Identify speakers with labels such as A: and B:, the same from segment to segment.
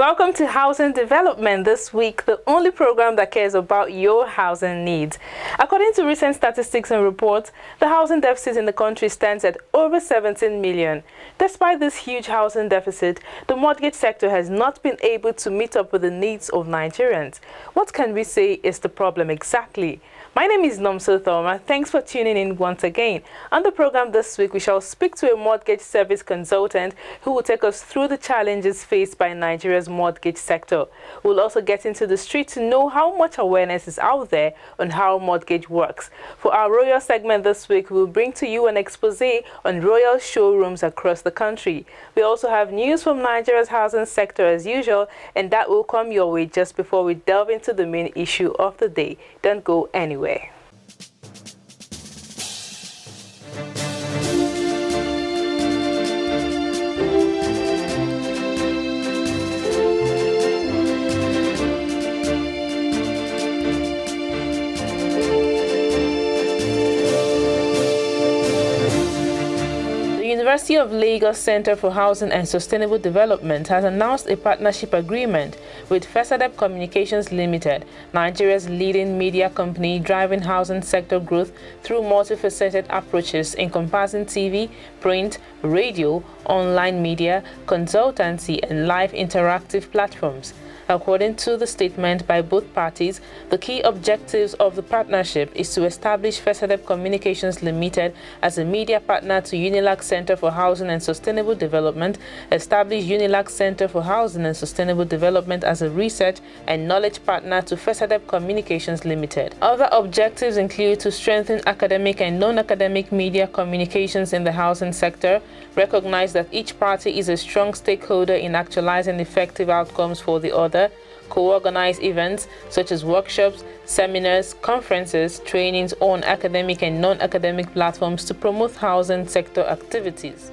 A: Welcome to Housing Development this week, the only program that cares about your housing needs. According to recent statistics and reports, the housing deficit in the country stands at over 17 million. Despite this huge housing deficit, the mortgage sector has not been able to meet up with the needs of Nigerians. What can we say is the problem exactly? My name is Nomso Thoma. Thanks for tuning in once again. On the program this week, we shall speak to a mortgage service consultant who will take us through the challenges faced by Nigeria's mortgage sector. We'll also get into the street to know how much awareness is out there on how mortgage works. For our Royal segment this week, we'll bring to you an expose on Royal showrooms across the country. We also have news from Nigeria's housing sector as usual, and that will come your way just before we delve into the main issue of the day. Don't go anywhere. The University of Lagos Center for Housing and Sustainable Development has announced a partnership agreement with Fesadeb Communications Limited, Nigeria's leading media company driving housing sector growth through multifaceted approaches encompassing TV, print, radio, online media, consultancy, and live interactive platforms. According to the statement by both parties, the key objectives of the partnership is to establish Fesadeb Communications Limited as a media partner to Unilag Center for Housing and Sustainable Development, establish Unilag Center for Housing and Sustainable Development as a research and knowledge partner to Fesadeb Communications Limited. Other objectives include to strengthen academic and non-academic media communications in the housing sector, recognize that each party is a strong stakeholder in actualizing effective outcomes for the other, co-organize events such as workshops, seminars, conferences, trainings on academic and non-academic platforms to promote housing sector activities.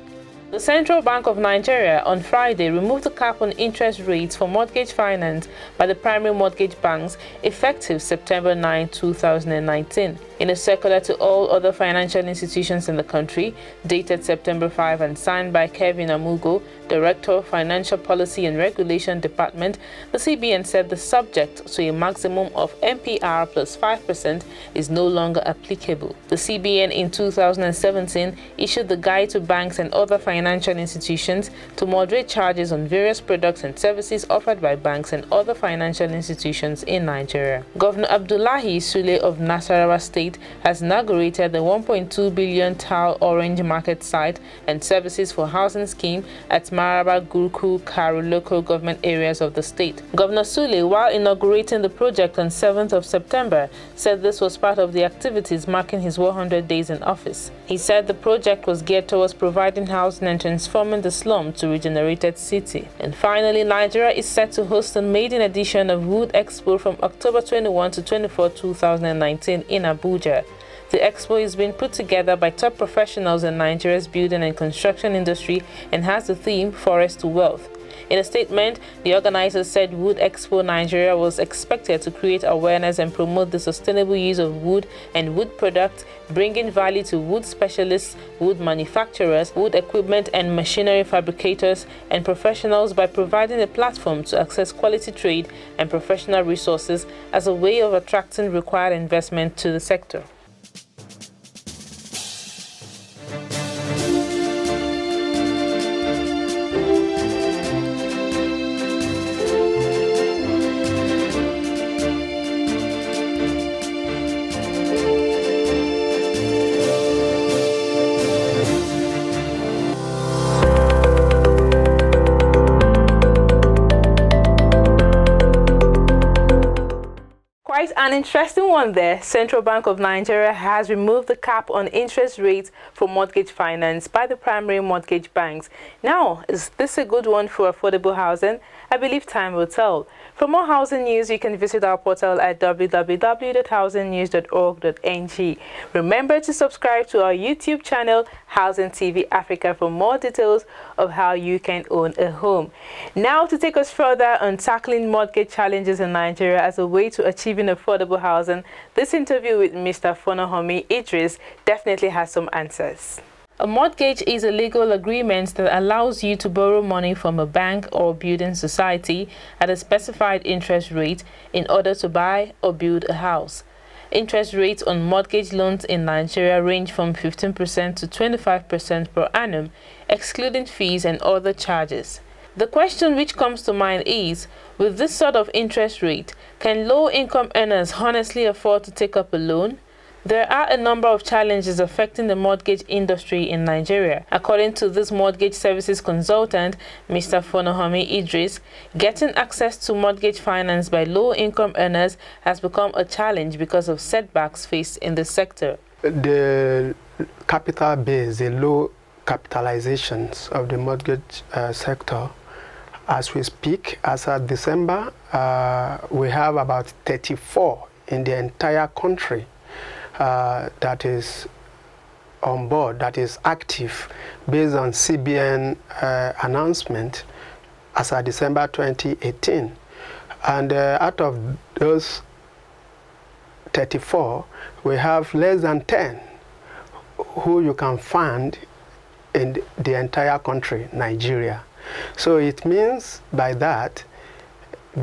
A: The Central Bank of Nigeria on Friday removed the cap on interest rates for mortgage finance by the primary mortgage banks effective September 9, 2019. In a circular to all other financial institutions in the country, dated September 5 and signed by Kevin Amugo, Director, of Financial Policy and Regulation Department, the CBN said the subject to a maximum of MPR plus 5% is no longer applicable. The CBN in 2017 issued the guide to banks and other financial institutions to moderate charges on various products and services offered by banks and other financial institutions in Nigeria. Governor Abdullahi Sule of Nasarawa State has inaugurated the 1.2 billion Tal Orange Market site and services for housing scheme at Maraba, Gurku, Karu local government areas of the state. Governor Sule, while inaugurating the project on 7th of September, said this was part of the activities marking his 100 days in office. He said the project was geared towards providing housing and transforming the slum to regenerated city. And finally, Nigeria is set to host a maiden edition of Wood Expo from October 21 to 24, 2019 in Abuja. The expo is being put together by top professionals in Nigeria's building and construction industry and has the theme Forest to Wealth. In a statement, the organizers said Wood Expo Nigeria was expected to create awareness and promote the sustainable use of wood and wood products, bringing value to wood specialists, wood manufacturers, wood equipment and machinery fabricators, and professionals by providing a platform to access quality trade and professional resources as a way of attracting required investment to the sector. An interesting one there. Central Bank of Nigeria has removed the cap on interest rates for mortgage finance by the primary mortgage banks. Now, is this a good one for affordable housing? I believe time will tell. For more housing news, you can visit our portal at www.housingnews.org.ng. Remember to subscribe to our YouTube channel, Housing TV Africa, for more details of how you can own a home. Now, to take us further on tackling mortgage challenges in Nigeria as a way to achieving affordable housing, this interview with Mr. Fonohomi Idris definitely has some answers. A mortgage is a legal agreement that allows you to borrow money from a bank or building society at a specified interest rate in order to buy or build a house. Interest rates on mortgage loans in Nigeria range from 15% to 25% per annum, excluding fees and other charges. The question which comes to mind is, with this sort of interest rate, can low-income earners honestly afford to take up a loan? There are a number of challenges affecting the mortgage industry in Nigeria. According to this mortgage services consultant, Mr. Fonohami Idris, getting access to mortgage finance by low-income earners has become a challenge because of setbacks faced in the sector.
B: The capital base, the low capitalizations of the mortgage uh, sector, as we speak, as of December, uh, we have about 34 in the entire country uh, that is on board, that is active, based on CBN uh, announcement as of December 2018. And uh, out of those 34, we have less than 10 who you can find in the entire country, Nigeria. So it means by that,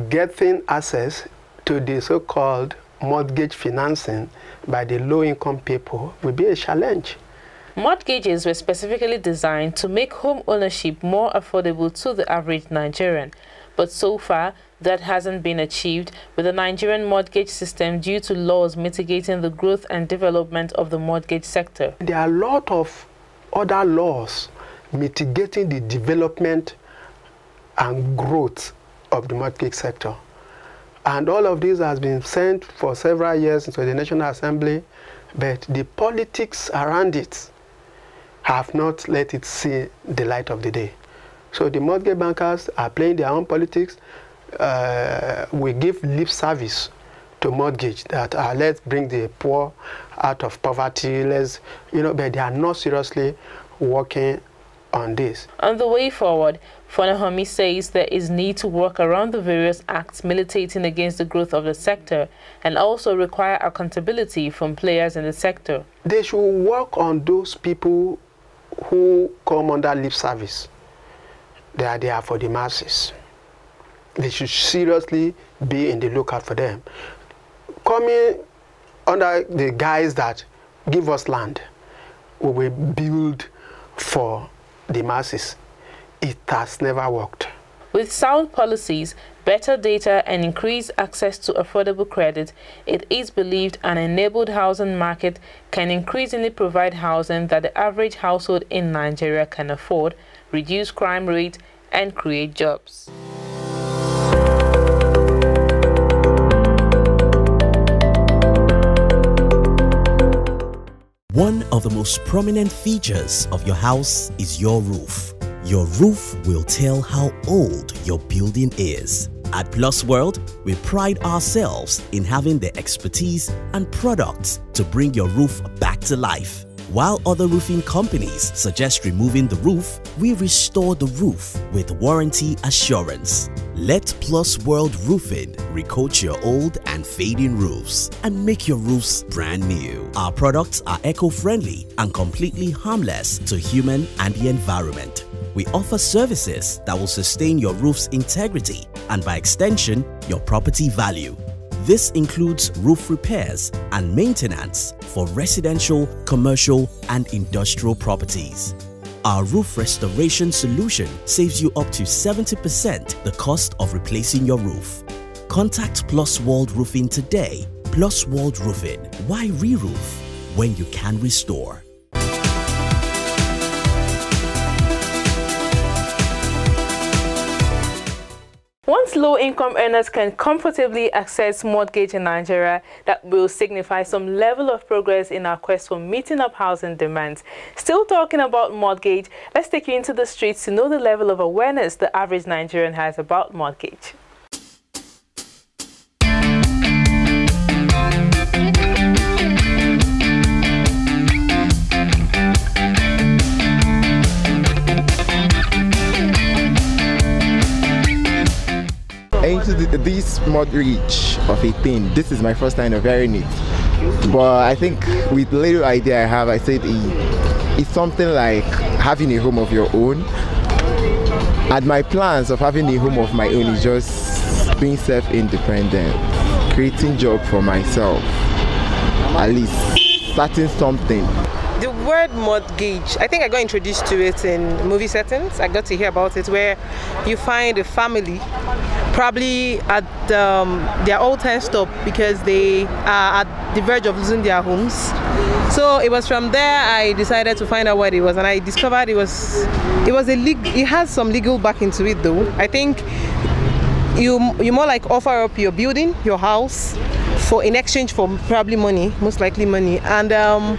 B: getting access to the so-called mortgage financing by the low-income people will be a challenge.
A: Mortgages were specifically designed to make home ownership more affordable to the average Nigerian. But so far, that hasn't been achieved with the Nigerian mortgage system due to laws mitigating the growth and development of the mortgage sector.
B: There are a lot of other laws mitigating the development and growth of the mortgage sector. And all of this has been sent for several years into the National Assembly, but the politics around it have not let it see the light of the day. So the mortgage bankers are playing their own politics. Uh, we give lip service to mortgage that uh, let's bring the poor out of poverty, let's, you know, but they are not seriously working on this.
A: On the way forward, Fonahomi says there is need to work around the various acts militating against the growth of the sector and also require accountability from players in the sector.
B: They should work on those people who come under lip service. They are there for the masses. They should seriously be in the lookout for them. Coming under the guise that give us land, we will build for the masses. It has never worked.
A: With sound policies, better data and increased access to affordable credit, it is believed an enabled housing market can increasingly provide housing that the average household in Nigeria can afford, reduce crime rate, and create jobs.
C: One of the most prominent features of your house is your roof. Your roof will tell how old your building is. At Plus World, we pride ourselves in having the expertise and products to bring your roof back to life. While other roofing companies suggest removing the roof, we restore the roof with warranty assurance. Let Plus World Roofing recoat your old and fading roofs and make your roofs brand new. Our products are eco-friendly and completely harmless to human and the environment. We offer services that will sustain your roof's integrity and by extension, your property value. This includes roof repairs and maintenance for residential, commercial, and industrial properties. Our roof restoration solution saves you up to 70% the cost of replacing your roof. Contact Plus World Roofing today. Plus World Roofing. Why re-roof when you can restore?
A: Low-income earners can comfortably access mortgage in Nigeria that will signify some level of progress in our quest for meeting up housing demands. Still talking about mortgage, let's take you into the streets to know the level of awareness the average Nigerian has about mortgage.
D: Into the, this mortgage of a thing. This is my first time of hearing it. But I think with little idea I have, I said it, it's something like having a home of your own. And my plans of having a home of my own is just being self-independent, creating job for myself, at least starting something
E: the word mortgage, I think I got introduced to it in movie settings. I got to hear about it where you find a family probably at um, their all-time stop because they are at the verge of losing their homes. So it was from there I decided to find out what it was, and I discovered it was it was a leg- it has some legal backing to it though. I think you you more like offer up your building, your house, for in exchange for probably money, most likely money, and. Um,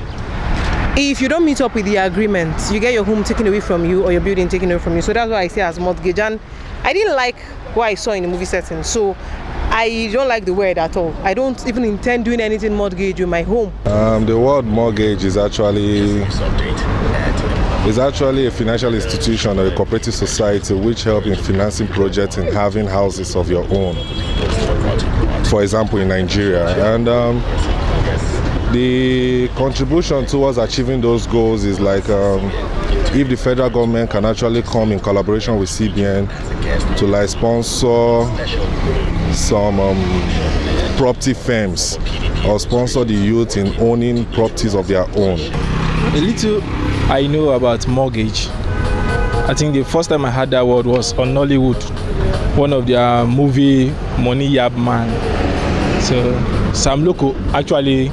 E: if you don't meet up with the agreement, you get your home taken away from you or your building taken away from you. So that's why I say as mortgage. And I didn't like what I saw in the movie setting. So I don't like the word at all. I don't even intend doing anything mortgage with my home.
F: Um, the word mortgage is actually is actually a financial institution or a cooperative society which help in financing projects and having houses of your own. For example, in Nigeria, and um, the contribution towards achieving those goals is like um, if the federal government can actually come in collaboration with CBN to like sponsor some um, property firms or sponsor the youth in owning properties of their own.
G: A little I know about mortgage. I think the first time I heard that word was on Nollywood, one of their movie Money Yab Man. So Sam Loco actually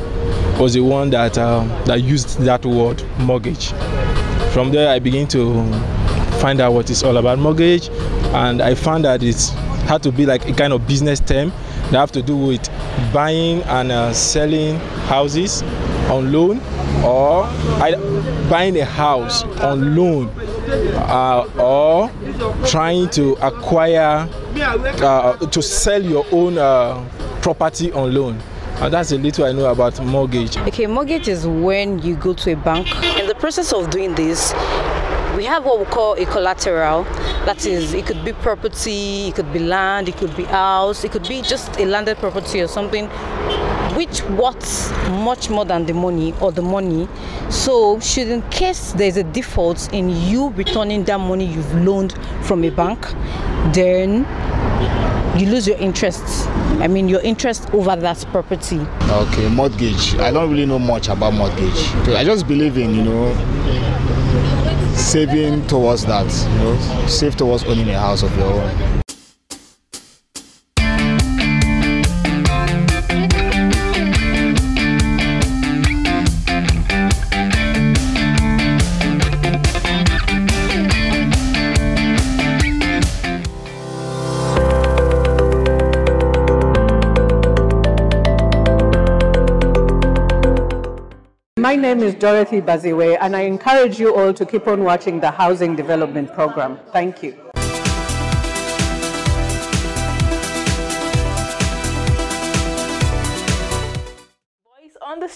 G: was the one that uh, that used that word mortgage. From there, I began to find out what it's all about mortgage, and I found that it had to be like a kind of business term that have to do with buying and uh, selling houses on loan or buying a house on loan uh, or trying to acquire uh, to sell your own uh, property on loan. And that's a little I know about mortgage.
H: Okay, mortgage is when you go to a bank. In the process of doing this, we have what we call a collateral. That is, it could be property, it could be land, it could be house, it could be just a landed property or something which worth much more than the money or the money. So, should in case there's a default in you returning that money you've loaned from a bank, then you lose your interest. I mean, your interest over that property.
I: Okay, mortgage. I don't really know much about mortgage. I just believe in, you know, saving towards that, you know, save towards owning a house of your own.
J: My name is Dorothy Baziwe, and I encourage you all to keep on watching the Housing Development Program. Thank you.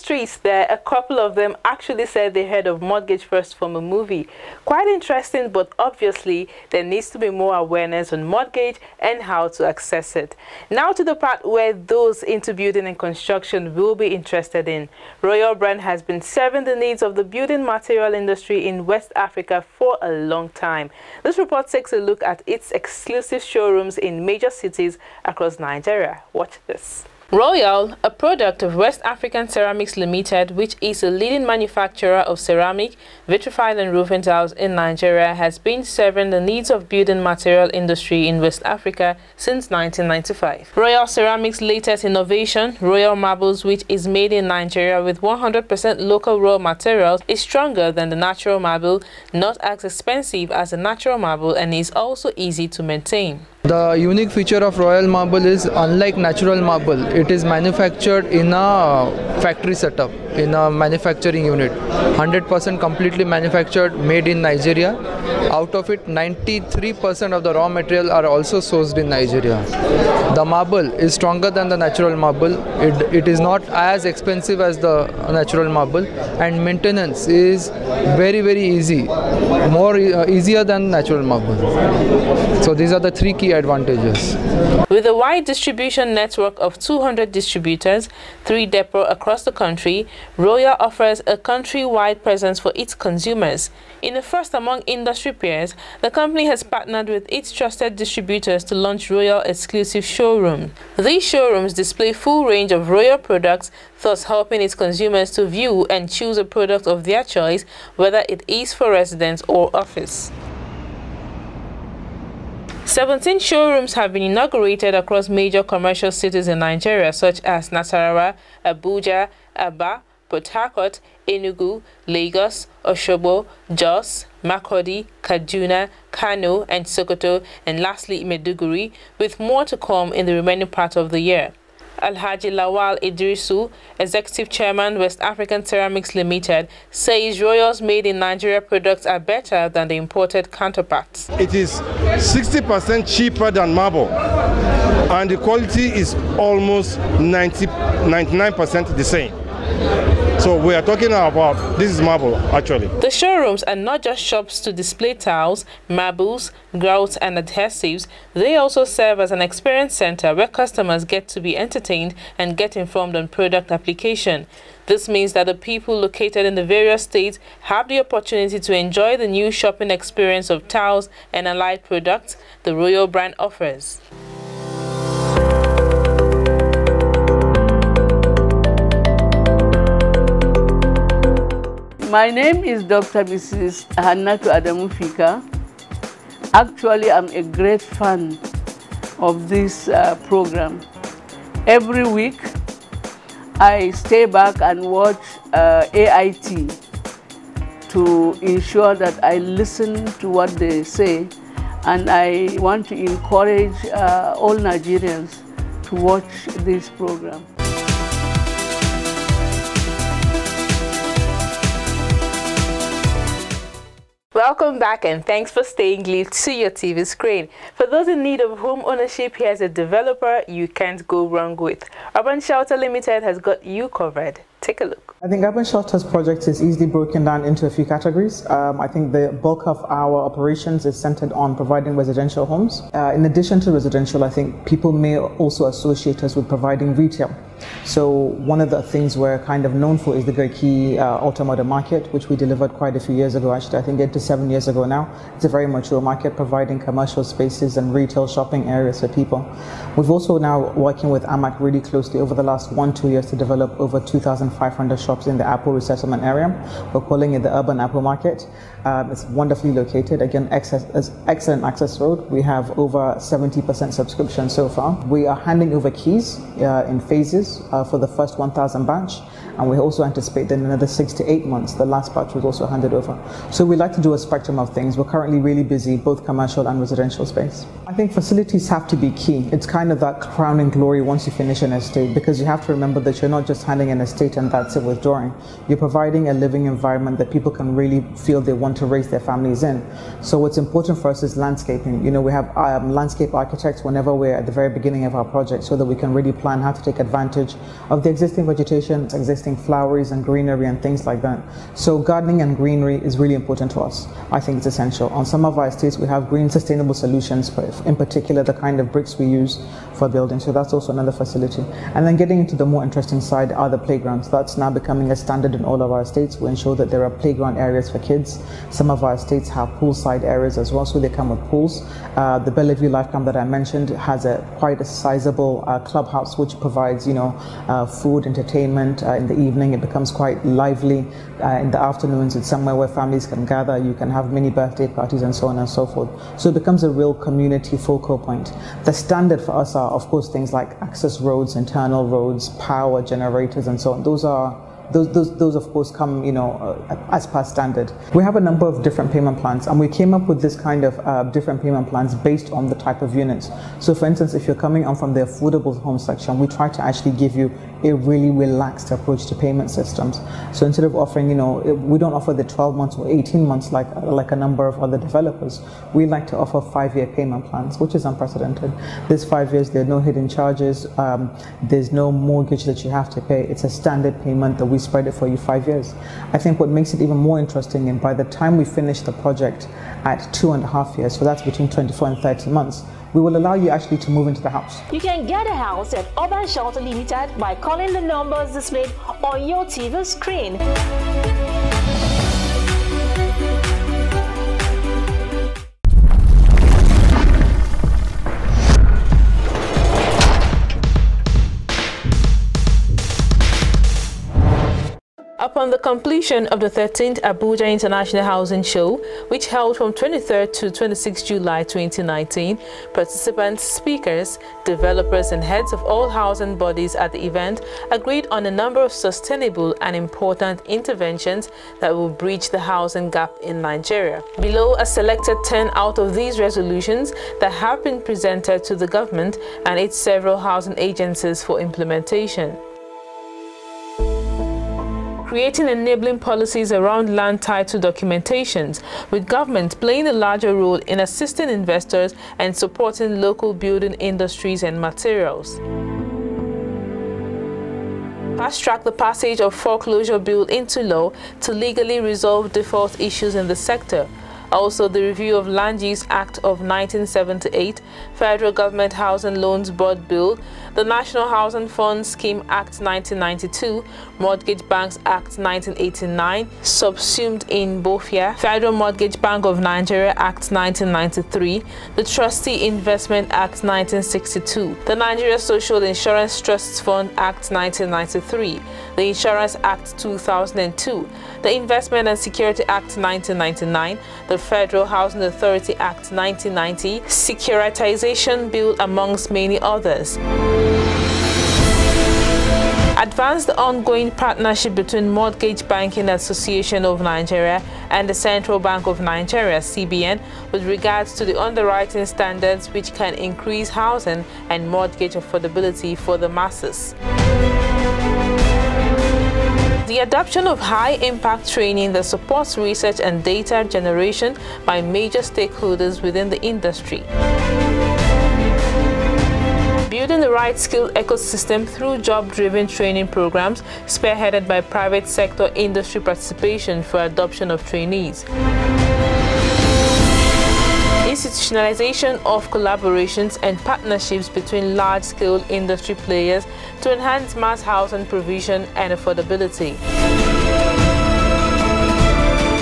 A: Streets there, a couple of them actually said they heard of Mortgage First from a movie. Quite interesting, but obviously there needs to be more awareness on mortgage and how to access it. Now to the part where those into building and construction will be interested in. Royal Brand has been serving the needs of the building material industry in West Africa for a long time. This report takes a look at its exclusive showrooms in major cities across Nigeria. Watch this. Royal, a product of West African Ceramics Limited, which is a leading manufacturer of ceramic, vitrified and roofing tiles in Nigeria, has been serving the needs of building material industry in West Africa since 1995. Royal Ceramics' latest innovation, Royal Marbles, which is made in Nigeria with 100% local raw materials, is stronger than the natural marble, not as expensive as the natural marble, and is also easy to maintain.
K: The unique feature of Royal Marble is unlike natural marble, it is manufactured in a factory setup, in a manufacturing unit. 100% completely manufactured, made in Nigeria. Out of it, 93% of the raw material are also sourced in Nigeria. The marble is stronger than the natural marble. It, it is not as expensive as the natural marble, and maintenance is very very easy, more uh, easier than natural marble. So these are the three key advantages.
A: With a wide distribution network of 200 distributors, three depots across the country, Royal offers a country-wide presence for its consumers. In the first among industry peers, the company has partnered with its trusted distributors to launch Royal exclusive showrooms. These showrooms display full range of Royal products, thus helping its consumers to view and choose a product of their choice, whether it is for residence or office. 17 showrooms have been inaugurated across major commercial cities in Nigeria such as Nasarawa, Abuja, Aba, Port Harcourt, Enugu, Lagos, Oshogbo, Jos, Makurdi, Kaduna, Kano and Sokoto and lastly Maiduguri with more to come in the remaining part of the year. Alhaji Lawal Idrisu, Executive Chairman West African Ceramics Limited, says Royals made in Nigeria products are better than the imported counterparts.
L: It is 60% cheaper than marble and the quality is almost 90, 99% the same. So we are talking about this is marble actually.
A: The showrooms are not just shops to display tiles, marbles, grouts and adhesives. They also serve as an experience center where customers get to be entertained and get informed on product application. This means that the people located in the various states have the opportunity to enjoy the new shopping experience of tiles and allied products the Royal brand offers.
M: My name is Dr. Mrs. Hannatu Adamu Fika. Actually, I'm a great fan of this uh, program. Every week, I stay back and watch uh, AIT to ensure that I listen to what they say and I want to encourage uh, all Nigerians to watch this program.
A: Welcome back and thanks for staying glued to your TV screen. For those in need of home ownership, here's a developer you can't go wrong with. Urban Shelter Limited has got you covered. Take a look.
N: I think Urban Shelters project is easily broken down into a few categories. Um, I think the bulk of our operations is centered on providing residential homes. Uh, in addition to residential, I think people may also associate us with providing retail. So one of the things we're kind of known for is the Garki uh, automotive market, which we delivered quite a few years ago. Actually, I think eight to seven years ago now. It's a very mature market, providing commercial spaces and retail shopping areas for people. We've also now working with AMAC really closely over the last one two years to develop over 2,500 shops in the Apo resettlement area. We're calling it the Urban Apo Market. Um, it's wonderfully located. Again, access, excellent access road. We have over 70% subscription so far. We are handing over keys uh, in phases uh, for the first 1,000 batch, and we also anticipate that in another six to eight months, the last batch was also handed over. So we like to do a spectrum of things. We're currently really busy, both commercial and residential space. I think facilities have to be key. It's kind of that crowning glory once you finish an estate, because you have to remember that you're not just handing an estate and that's it withdrawing. You're providing a living environment that people can really feel they want to raise their families in. So what's important for us is landscaping. You know, we have um, landscape architects whenever we're at the very beginning of our project so that we can really plan how to take advantage of the existing vegetation, existing flowers and greenery and things like that. So gardening and greenery is really important to us. I think it's essential. On some of our estates, we have green sustainable solutions, in particular the kind of bricks we use for building. So that's also another facility. And then getting into the more interesting side are the playgrounds. That's now becoming a standard in all of our estates. We ensure that there are playground areas for kids. Some of our estates have poolside areas as well, so they come with pools. Uh, the Bellevue Life Camp that I mentioned has a quite a sizable uh, clubhouse which provides, you know, uh, food, entertainment uh, in the evening. It becomes quite lively uh, in the afternoons. It's somewhere where families can gather. You can have mini birthday parties and so on and so forth. So it becomes a real community focal point. The standard for us are, of course, things like access roads, internal roads, power generators, and so on. Those are those, those, those of course come, you know, uh, as per standard. We have a number of different payment plans and we came up with this kind of uh, different payment plans based on the type of units. So for instance, if you're coming on from the affordable home section, we try to actually give you a really relaxed approach to payment systems. So instead of offering, you know, we don't offer the 12 months or 18 months like, like a number of other developers. We like to offer five-year payment plans, which is unprecedented. This five years, there are no hidden charges. Um, there's no mortgage that you have to pay. It's a standard payment that we spread it for you five years. I think what makes it even more interesting, and by the time we finish the project at two and a half years, so that's between 24 and 30 months, we will allow you actually to move into the house.
O: You can get a house at Urban Shelter Limited by calling the numbers displayed on your TV screen.
A: Upon the completion of the 13th Abuja International Housing Show, which held from 23rd to 26 July 2019, participants, speakers, developers and heads of all housing bodies at the event agreed on a number of sustainable and important interventions that will bridge the housing gap in Nigeria. Below are selected 10 out of these resolutions that have been presented to the government and its several housing agencies for implementation creating enabling policies around land title documentations, with government playing a larger role in assisting investors and supporting local building industries and materials. Fast track the passage of foreclosure bill into law to legally resolve default issues in the sector. Also, the review of Land Use Act of 1978, Federal Government Housing Loans Board Bill, the National Housing Fund Scheme Act 1992, Mortgage Banks Act 1989, subsumed in BOFIA, Federal Mortgage Bank of Nigeria Act 1993, the Trustee Investment Act 1962, the Nigeria Social Insurance Trusts Fund Act 1993, the Insurance Act 2002, the Investment and Security Act 1999, the Federal Housing Authority Act 1990, Securitization Bill amongst many others advance the ongoing partnership between Mortgage Banking Association of Nigeria and the Central Bank of Nigeria CBN with regards to the underwriting standards which can increase housing and mortgage affordability for the masses. The adoption of high-impact training that supports research and data generation by major stakeholders within the industry building the right skill ecosystem through job-driven training programs spearheaded by private sector industry participation for adoption of trainees. Institutionalization of collaborations and partnerships between large-scale industry players to enhance mass housing provision and affordability.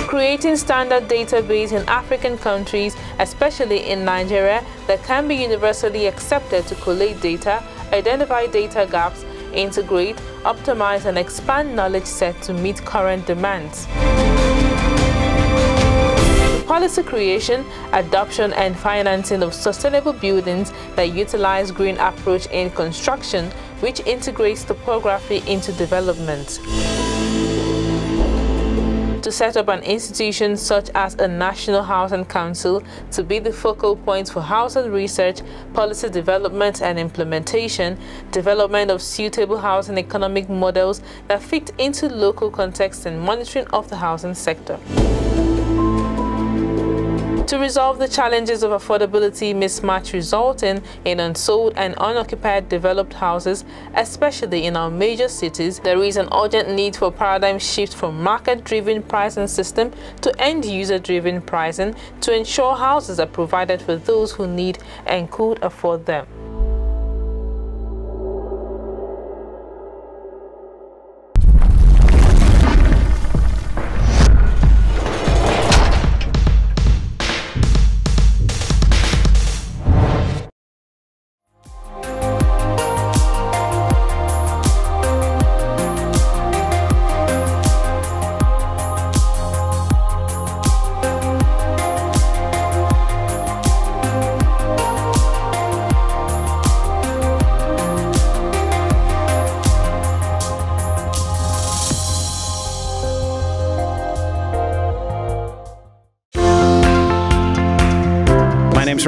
A: Creating standard database in African countries, especially in Nigeria, that can be universally accepted to collate data, identify data gaps, integrate, optimize and expand knowledge set to meet current demands policy creation, adoption and financing of sustainable buildings that utilize green approach in construction, which integrates topography into development. To set up an institution such as a National Housing Council to be the focal point for housing research, policy development and implementation, development of suitable housing economic models that fit into local context and monitoring of the housing sector to resolve the challenges of affordability mismatch resulting in unsold and unoccupied developed houses, especially in our major cities, there is an urgent need for paradigm shift from market-driven pricing system to end-user-driven pricing to ensure houses are provided for those who need and could afford them.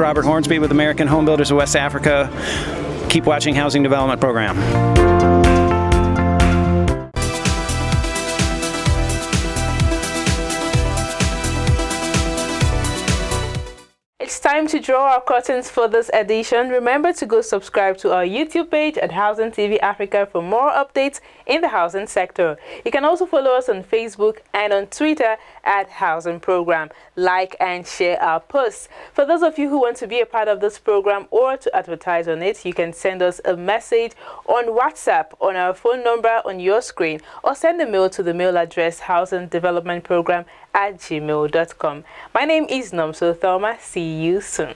P: Robert Hornsby with American Home Builders of West Africa. Keep watching Housing Development Program.
A: Draw our curtains for this edition. Remember to go subscribe to our YouTube page at Housing TV Africa for more updates in the housing sector. You can also follow us on Facebook and on Twitter at Housing Program. Like and share our posts. For those of you who want to be a part of this program or to advertise on it, you can send us a message on WhatsApp on our phone number on your screen or send a mail to the mail address Housing Development Program at gmail.com. My name is Nomso Thelma. See you soon.